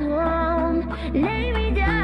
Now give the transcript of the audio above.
home, lay me down.